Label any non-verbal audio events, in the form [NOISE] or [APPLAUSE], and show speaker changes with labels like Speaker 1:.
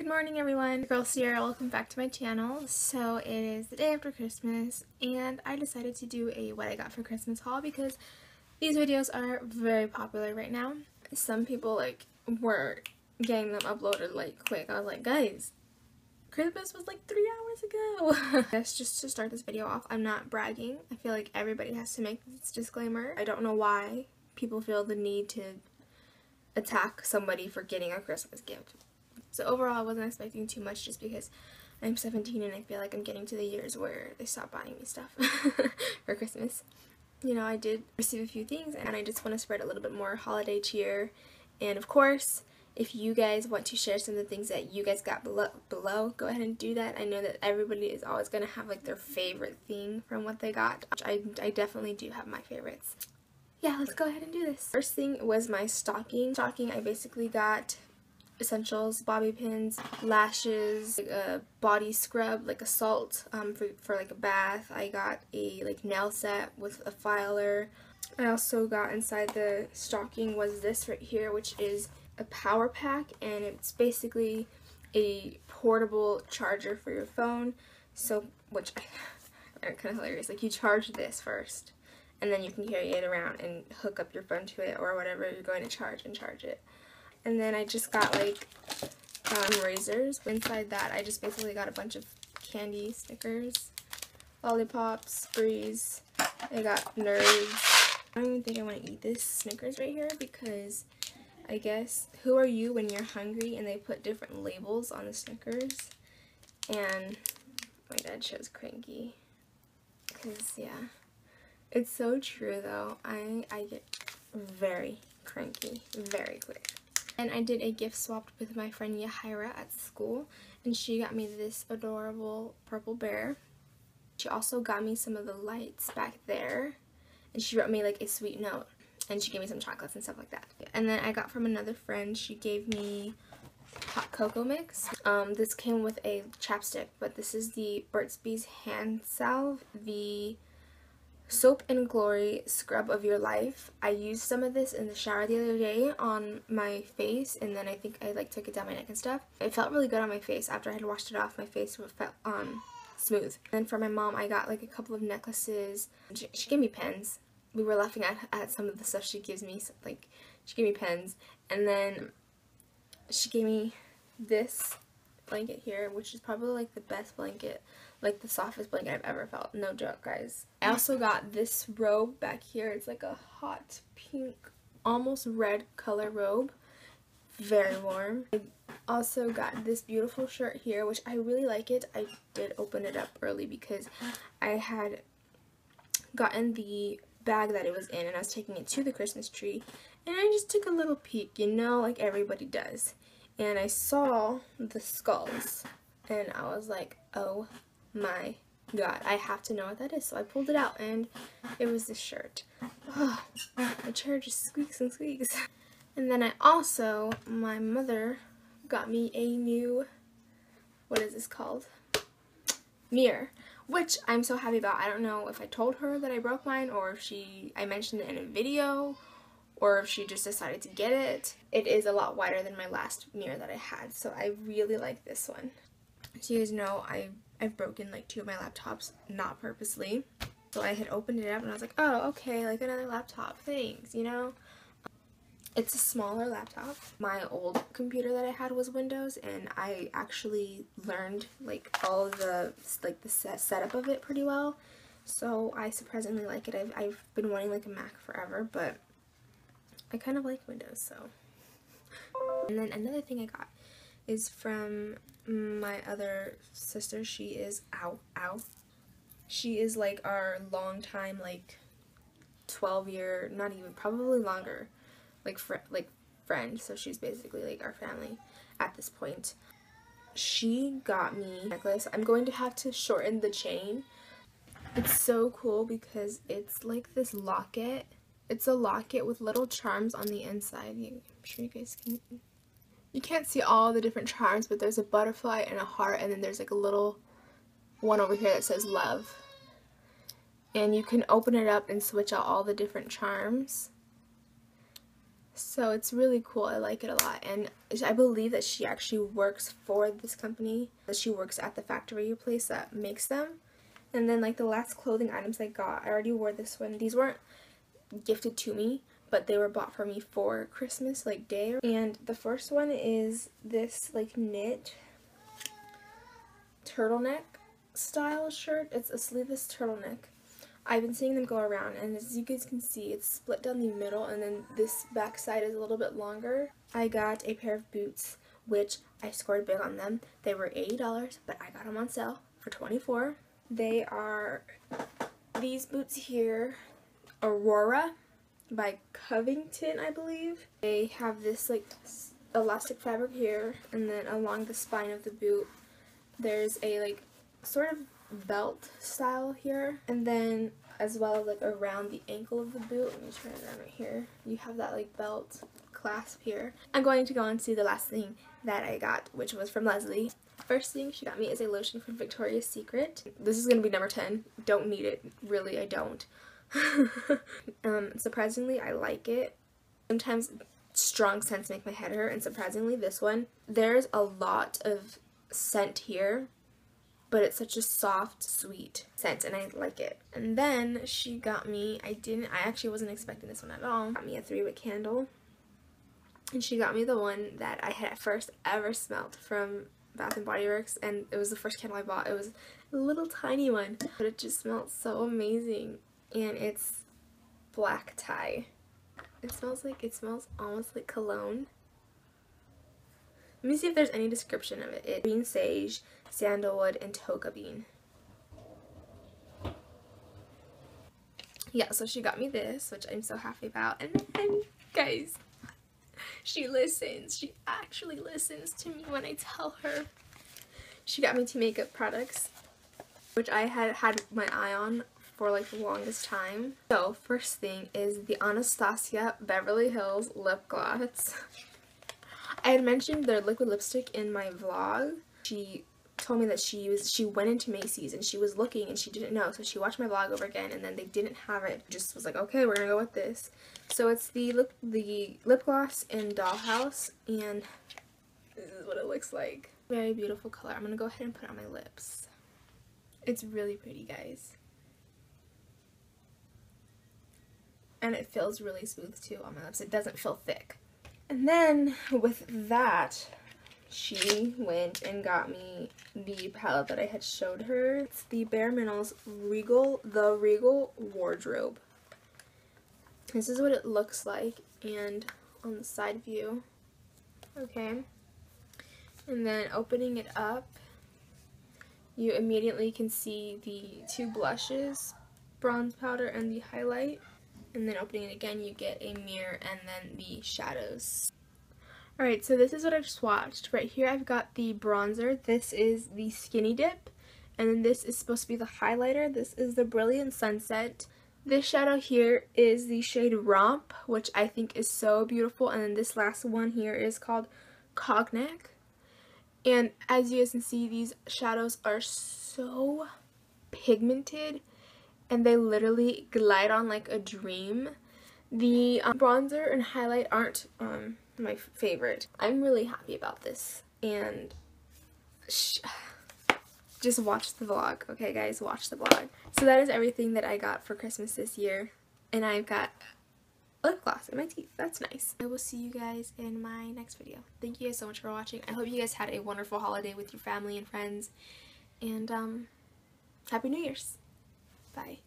Speaker 1: Good morning everyone, Girl Sierra, welcome back to my channel. So it is the day after Christmas and I decided to do a what I got for Christmas haul because these videos are very popular right now. Some people like were getting them uploaded like quick. I was like, guys, Christmas was like three hours ago. [LAUGHS] That's just to start this video off. I'm not bragging. I feel like everybody has to make this disclaimer. I don't know why people feel the need to attack somebody for getting a Christmas gift. So overall, I wasn't expecting too much just because I'm 17 and I feel like I'm getting to the years where they stop buying me stuff [LAUGHS] for Christmas. You know, I did receive a few things and I just want to spread a little bit more holiday cheer. And of course, if you guys want to share some of the things that you guys got below, below go ahead and do that. I know that everybody is always going to have like their favorite thing from what they got. I, I definitely do have my favorites. Yeah, let's go ahead and do this. First thing was my stocking. Stocking, I basically got essentials, bobby pins, lashes, like a body scrub, like a salt um, for, for like a bath. I got a like nail set with a filer. I also got inside the stocking was this right here, which is a power pack, and it's basically a portable charger for your phone. So, which I [LAUGHS] kind of hilarious. Like you charge this first, and then you can carry it around and hook up your phone to it or whatever you're going to charge and charge it. And then I just got like um, razors. Inside that I just basically got a bunch of candy stickers, lollipops, sprees. I got nerds. I don't even think I want to eat this Snickers right here because I guess who are you when you're hungry and they put different labels on the Snickers. And my dad shows cranky because yeah. It's so true though. I, I get very cranky very quick. And I did a gift swap with my friend Yahira at school and she got me this adorable purple bear. She also got me some of the lights back there and she wrote me like a sweet note and she gave me some chocolates and stuff like that. And then I got from another friend, she gave me hot cocoa mix. Um, this came with a chapstick, but this is the Burt's Bees hand salve, the Soap and Glory Scrub of Your Life. I used some of this in the shower the other day on my face and then I think I like took it down my neck and stuff. It felt really good on my face. After I had washed it off, my face felt um, smooth. And then for my mom, I got like a couple of necklaces. She, gave me pens. We were laughing at, at some of the stuff she gives me. So, like, she gave me pens. And then she gave me this blanket here, which is probably like the best blanket like the softest blanket I've ever felt. No joke, guys. I also got this robe back here. It's like a hot pink, almost red color robe. Very warm. I also got this beautiful shirt here, which I really like it. I did open it up early because I had gotten the bag that it was in and I was taking it to the Christmas tree. And I just took a little peek, you know, like everybody does. And I saw the skulls. And I was like, oh my god, I have to know what that is. So I pulled it out and it was this shirt. Oh, my chair just squeaks and squeaks. And then I also, my mother got me a new, what is this called? Mirror. Which I'm so happy about. I don't know if I told her that I broke mine or if she, I mentioned it in a video or if she just decided to get it. It is a lot wider than my last mirror that I had. So I really like this one. So you guys know I I've broken like two of my laptops, not purposely. So I had opened it up and I was like, oh, okay, like another laptop, thanks, you know? It's a smaller laptop. My old computer that I had was Windows and I actually learned like all the like the set setup of it pretty well. So I surprisingly like it. I've, I've been wanting like a Mac forever, but I kind of like Windows, so. And then another thing I got is from my other sister. She is ow ow. She is like our long time like 12 year, not even probably longer, like fr like friend. So she's basically like our family at this point. She got me necklace. I'm going to have to shorten the chain. It's so cool because it's like this locket. It's a locket with little charms on the inside. I'm sure you guys can you can't see all the different charms, but there's a butterfly and a heart, and then there's like a little one over here that says love. And you can open it up and switch out all the different charms. So it's really cool. I like it a lot. And I believe that she actually works for this company. That she works at the factory place that makes them. And then like the last clothing items I got, I already wore this one. These weren't gifted to me, but they were bought for me for Christmas like day. And the first one is this like knit turtleneck style shirt. It's a sleeveless turtleneck. I've been seeing them go around and as you guys can see it's split down the middle and then this back side is a little bit longer. I got a pair of boots which I scored big on them. They were $80 but I got them on sale for 24 They are these boots here, Aurora by Covington I believe. They have this like elastic fabric here and then along the spine of the boot there's a like sort of belt style here. And then as well like around the ankle of the boot let me turn it around right here. You have that like belt clasp here. I'm going to go on to the last thing that i got which was from leslie. First thing she got me is a lotion from victoria's secret. This is going to be number 10 don't need it. Really i don't [LAUGHS] um surprisingly i like it sometimes strong scents make my head hurt and surprisingly this one there's a lot of scent here but it's such a soft, sweet scent, and I like it. And then she got me, I didn't, I actually wasn't expecting this one at all, got me a three-wick candle, and she got me the one that I had first ever smelled from Bath and Body Works, and it was the first candle I bought. It was a little tiny one, but it just smelled so amazing, and it's black tie. It smells like, it smells almost like cologne. Let me see if there's any description of it. It green sage, sandalwood, and tonka bean. Yeah, so she got me this, which I'm so happy about. And then, guys, she listens. She actually listens to me when I tell her. She got me two makeup products, which I had had my eye on for like the longest time. So, first thing is the Anastasia Beverly Hills Lip Gloss. I had mentioned their liquid lipstick in my vlog. She told me that she was she went into Macy's and she was looking and she didn't know. So she watched my vlog over again and then they didn't have it. Just was like okay we're gonna go with this. So it's the lip the lip gloss in dollhouse and this is what it looks like. Very beautiful color. I'm gonna go ahead and put on my lips. It's really pretty guys and it feels really smooth too on my lips it doesn't feel thick and then with that, she went and got me the palette that I had showed her. It's the Bare Minerals Regal, the Regal Wardrobe. This is what it looks like and on the side view. Okay. And then opening it up, you immediately can see the two blushes, bronze powder and the highlight and then opening it again you get a mirror and then the shadows. Alright, so this is what I've swatched. Right here I've got the bronzer. This is the Skinny Dip. And then this is supposed to be the highlighter. This is the Brilliant Sunset. This shadow here is the shade Romp, which I think is so beautiful. And then this last one here is called Cognac. And as you guys can see, these shadows are so pigmented and they literally glide on like a dream. The um, bronzer and highlight aren't um, my favorite. I'm really happy about this and just watch the vlog. Okay guys, watch the vlog. So that is everything that I got for Christmas this year and I've got lip gloss in my teeth. That's nice. I will see you guys in my next video. Thank you guys so much for watching. I hope you guys had a wonderful holiday with your family and friends and um, Happy New Year's. Bye.